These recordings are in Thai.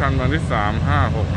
ชันวันที่สามห้าหก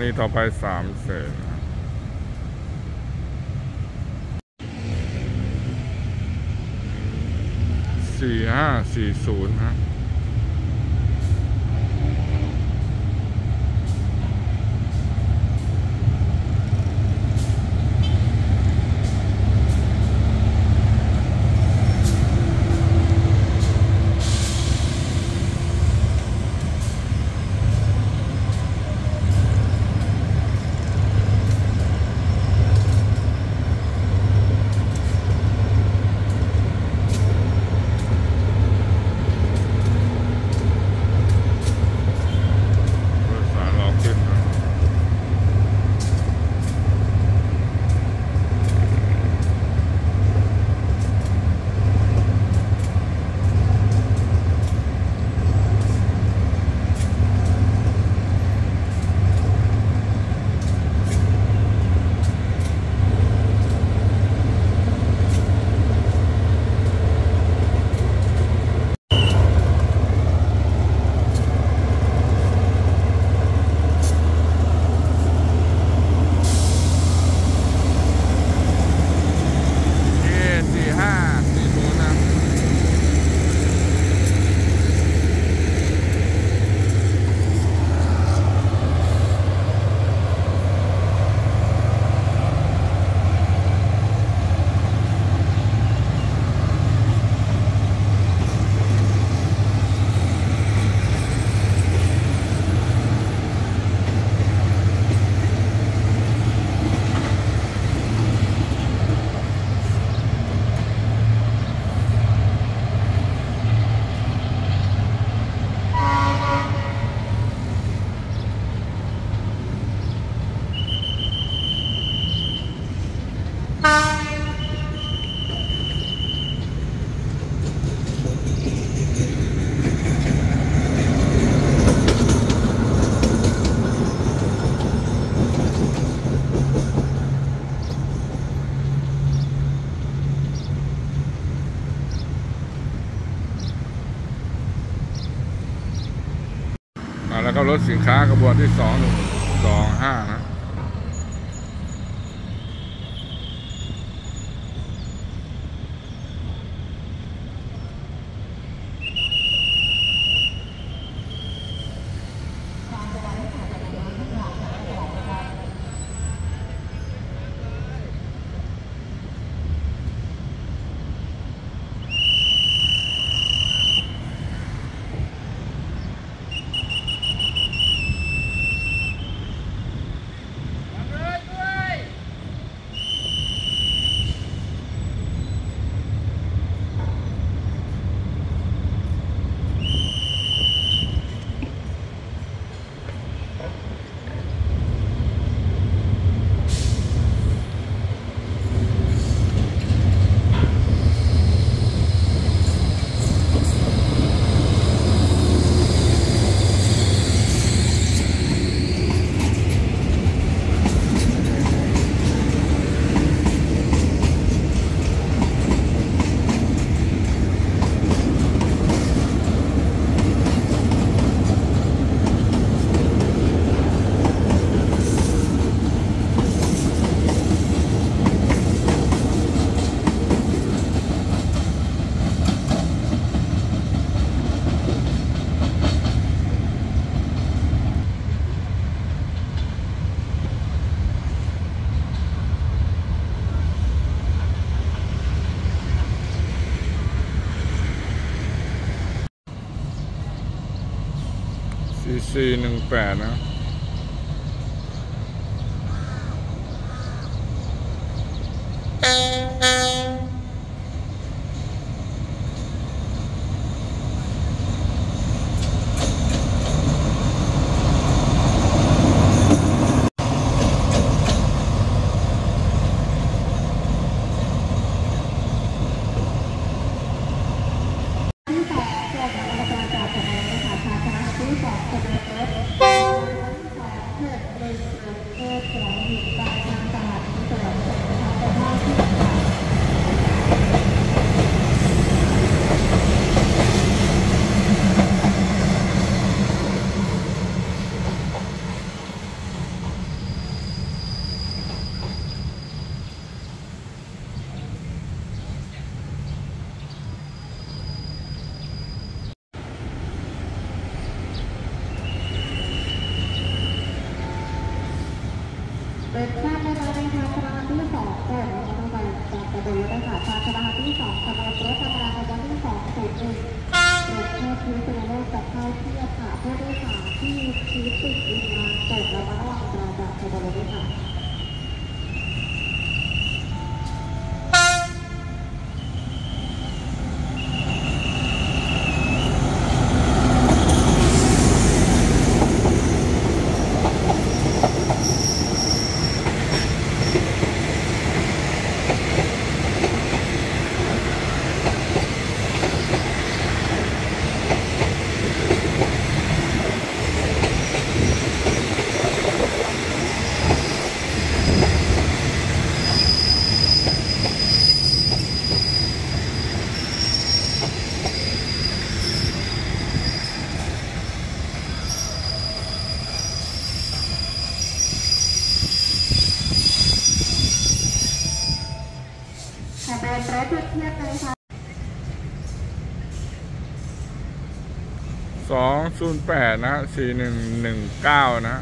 านีต่อไปสามเสนสี่ห้าสี่ศูนย์ฮะ รถสินค้ากระบวนที่สองหนึ่งสองห้านะ สี่ สี่หนึ่งแปดนะ ที่สองเกิดจากกรรมการจากสำนักงานชาชนะที่สองสำนักงานสองหกหนึ่งหนึ่งเอ็ดสองหนึ่งปลายทางตลาดที่สองสำนักงานประภาที่สาม เป็นชาติในในทางชนะที่สองก่อนแล้วก็ไปจากกระโดดนะคะชาชนะที่สองสำหรับรถธรรมดาขบวนที่สองศูนย์หนึ่งรถแค่ชื้อตัวโลกกับเข้าเทียบค่ะผู้โดยสาร ที่ชี้ติดอินมาเปิดระมัดระวังราจากขบวนรถด้วยค่ะ 208 นะ 4119 นะ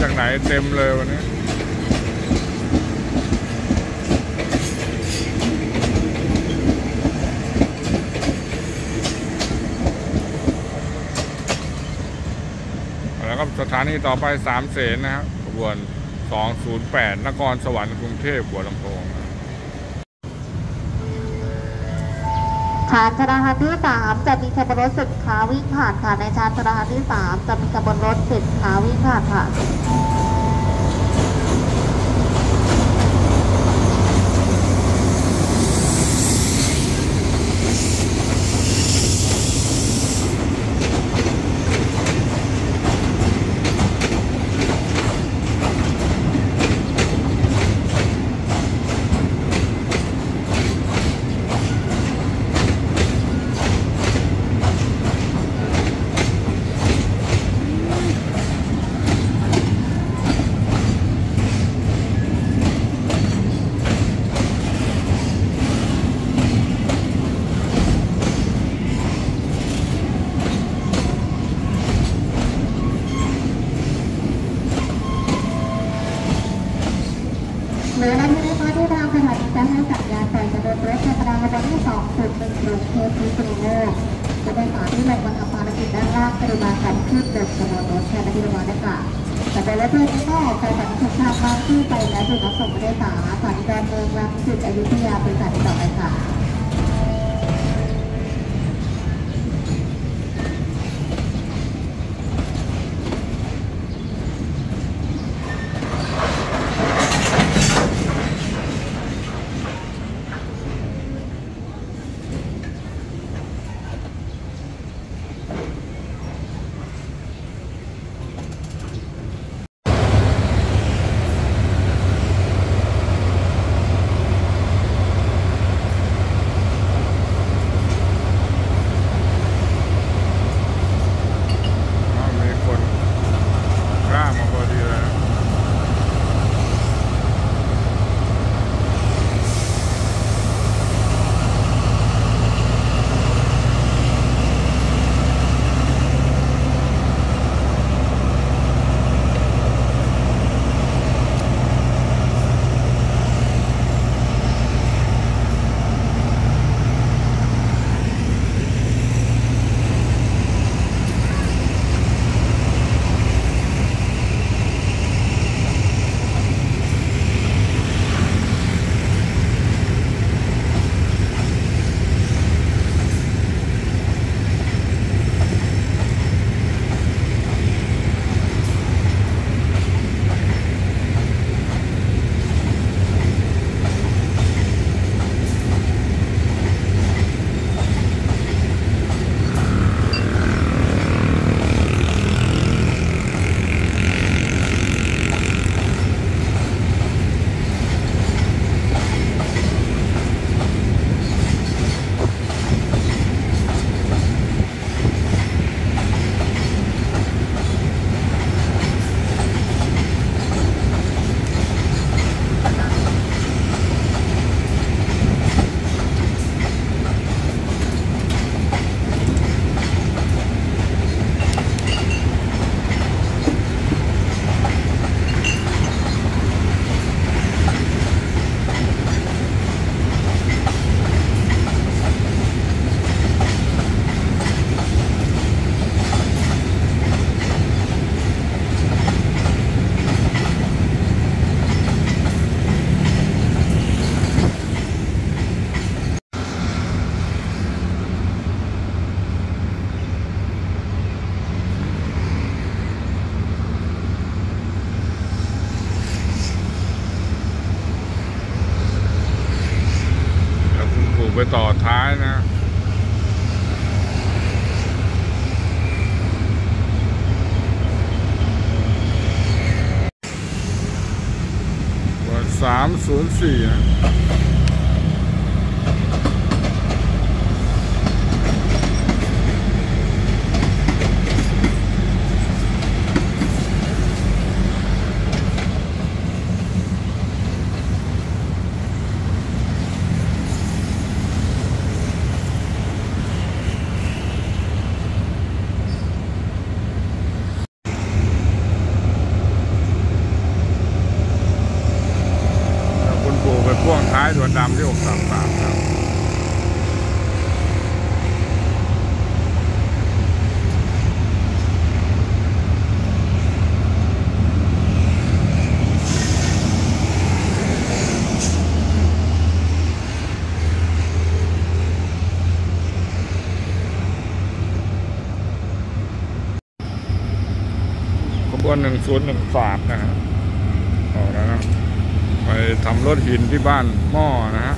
จากไหนเต็มเลยวันนี้แล้วก็สถานีต่อไปสามเสนนะครับขบวน 208 นครสวรรค์กรุงเทพหัวลำโพง ชานชนะที่สามจะมีขบวนรถสิบขาวิ่งผ่านค่ะในชานชนะที่สามจะมีขบวนรถสิบขาวิ่งผ่านค่ะ หนึ่งศูนย์หนึ่งฝากนะฮะออกแล้วนะไปทำรถหินที่บ้านหม้อนะฮะ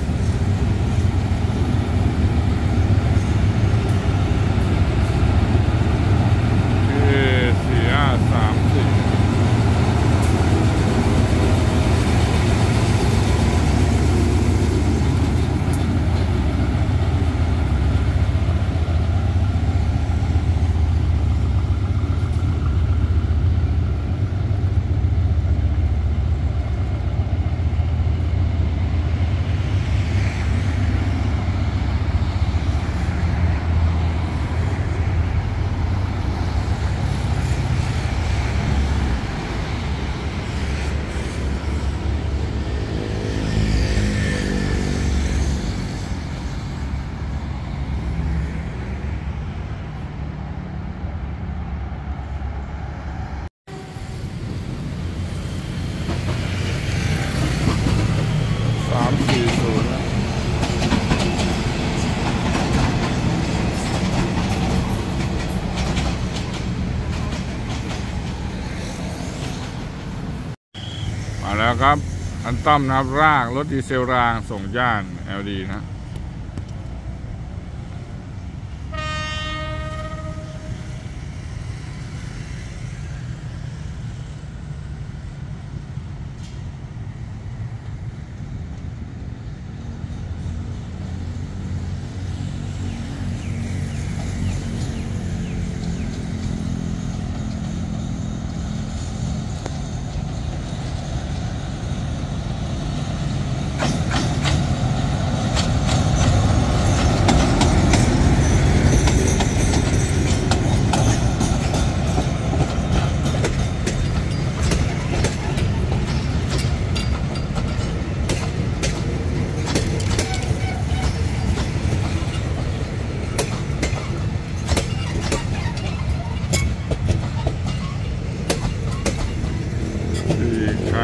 ต้อมนะครับรากรถดีเซลรางส่งย่าน LD นะ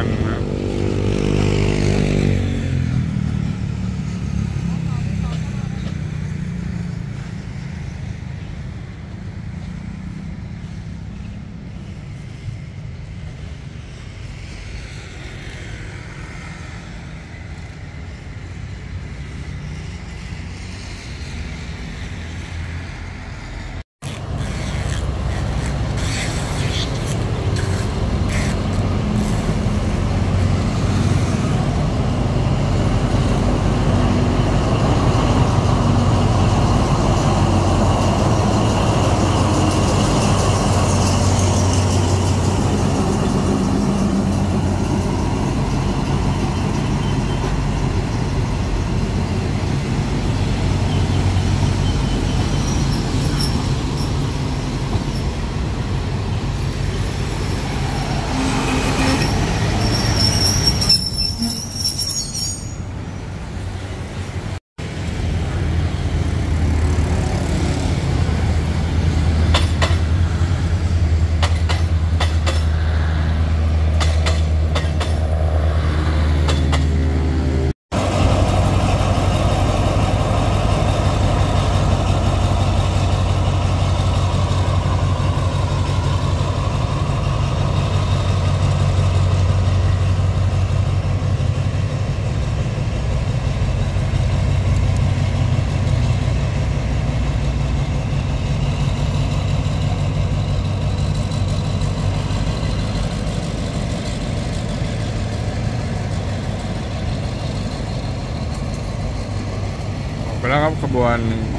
สี่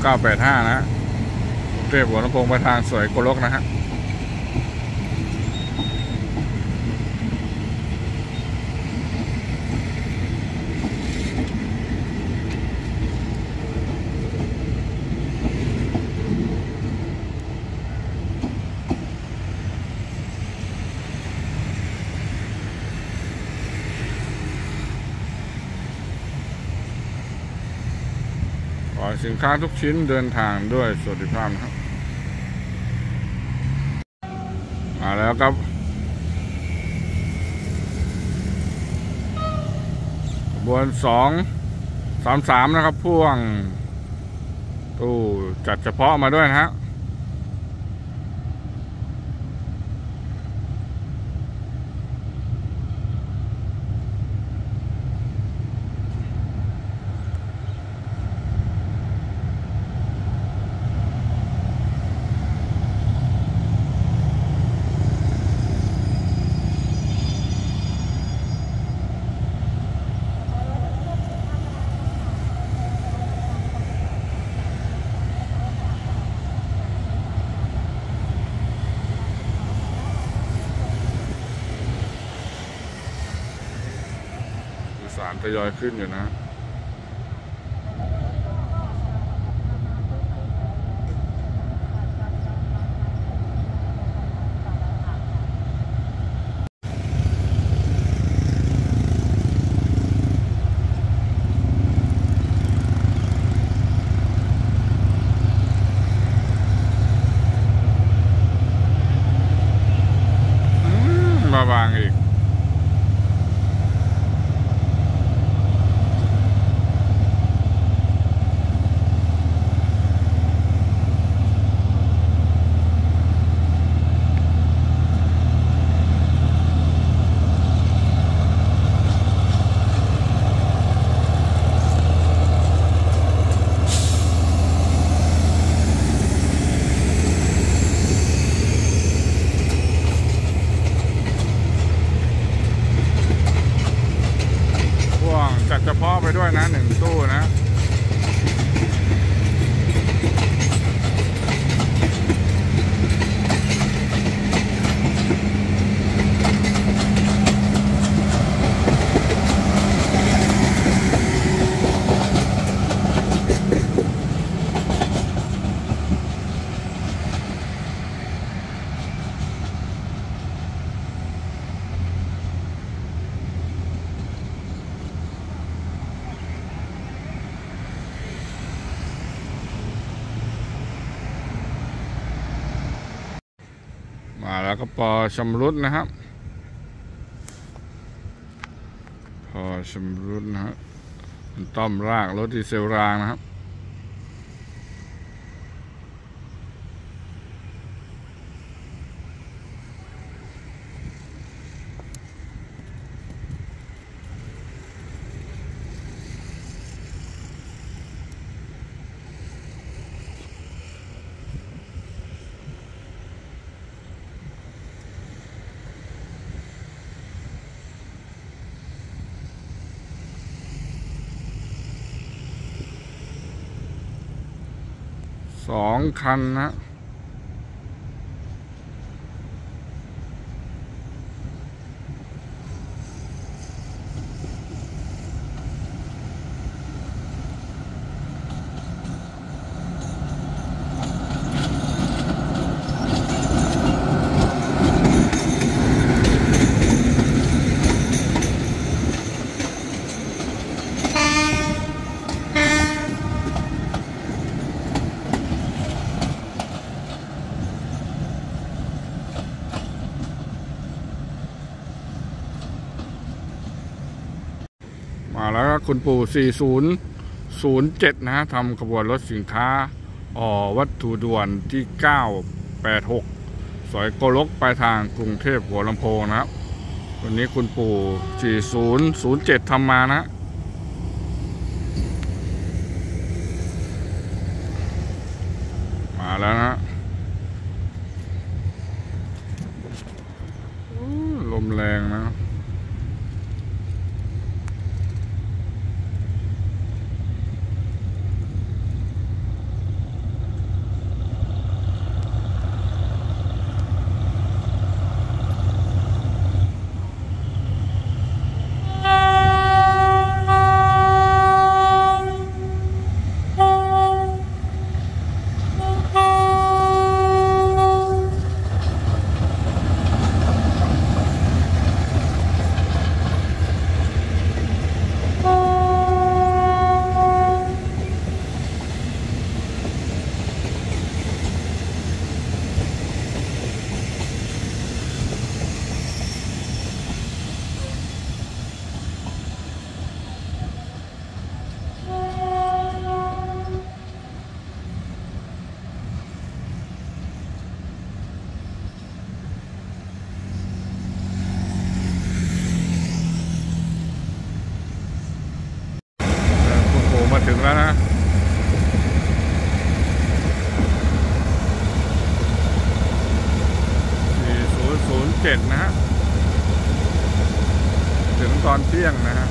985 นะฮะกรุงเทพหัวลำโพงไปทางสวยโกลกนะฮะ สินค้าทุกชิ้นเดินทางด้วยสวัสดิภาพนะครับ มาแล้วครับ ขบวนสองสามสามนะครับพ่วงตู้จัดเฉพาะมาด้วยนะฮะ ทยอยขึ้นอยู่นะฮะอืมมาบางอีก หนึ่งตู้นะ มาแล้วก็ปอชำรุดนะครับ พอชำรุดนะฮะมันต้อมรากรถดีเซลรางนะครับ สอง คันนะ คุณปู่ 4007 นะฮะทำขบวนรถสินค้าออวัตถุด่วนที่ 986 สอยโกลกไปทางกรุงเทพหัวลำโพงนะครับ วันนี้คุณปู่ 4007ทำมานะ ถึงแล้วนะสี่ศูนย์ศูนย์เจ็ดนะฮะ ถึงตอนเที่ยงนะฮะ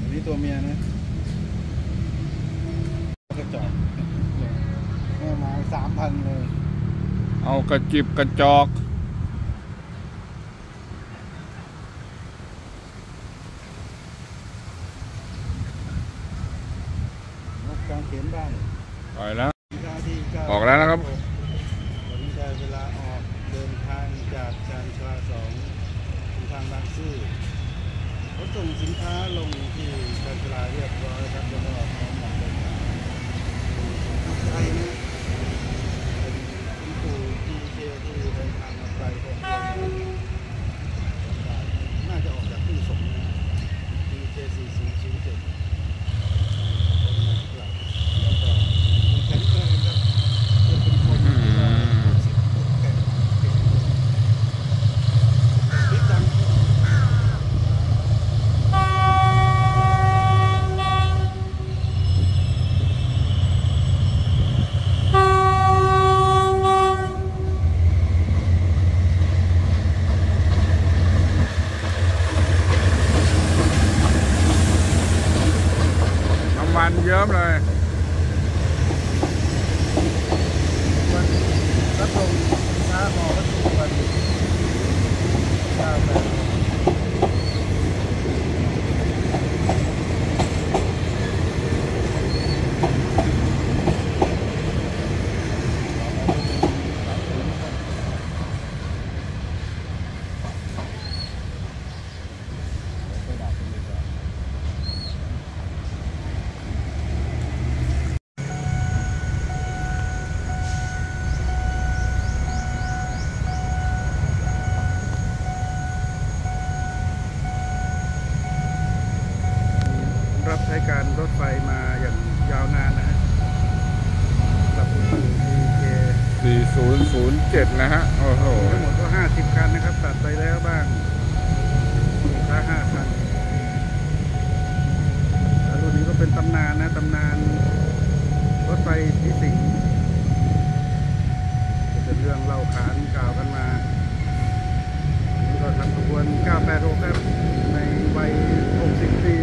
อันนี้ตัวเมียนะกระจอกแม่มาสามพันเลย เอา กระจิบกระจอก นกกลางเขนบ้านปล่อยแล้ว สินค้าที่เา ออกแล้วนะครับ วันนี้ได้เวลาออกเดินทางจากชานชาลาสองถึงทางบางซื่อรถส่งสินค้าลงที่ชานชาลาเรียบร้อยครับแล้วก็พร้อมออกเดินทางไกลนะเป็นคุณปู่ที่เที่ยวที่เดินทางมาไกลพอสมควร ยิ้มๆเลย วันรับส่งสินค้าหอวัตถุวันเก้าแปด รับใช้การรถไฟมาอย่างยาวนานนะฮะสำหรับคุณปู่ดีเค 4007 นะฮะ โอ้โห ทั้งหมดก็ 50 คันนะครับ ตัดไปแล้วบ้างลูกค้า5คันแล้วรุ่นนี้ก็เป็นตำนานนะ ตำนานรถไฟพิสิงจะเป็นเรื่องเล่าขานกล่าวกันมาก็ทำขบวน 986 ครับ ในวัย 60 ปี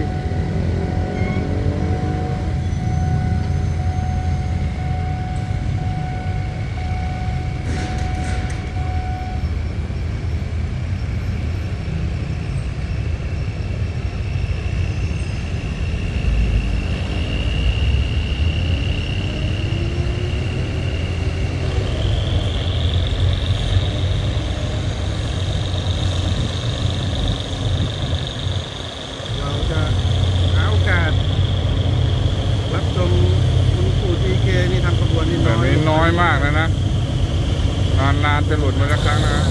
เราจะหาโอกาส รับชมคุณปู่ทีเคนี่ทำขบวนนี่ แบ น้ บ อย นี้น้อย มากเลยนะนานๆจะหลุดมาสักครั้งนะ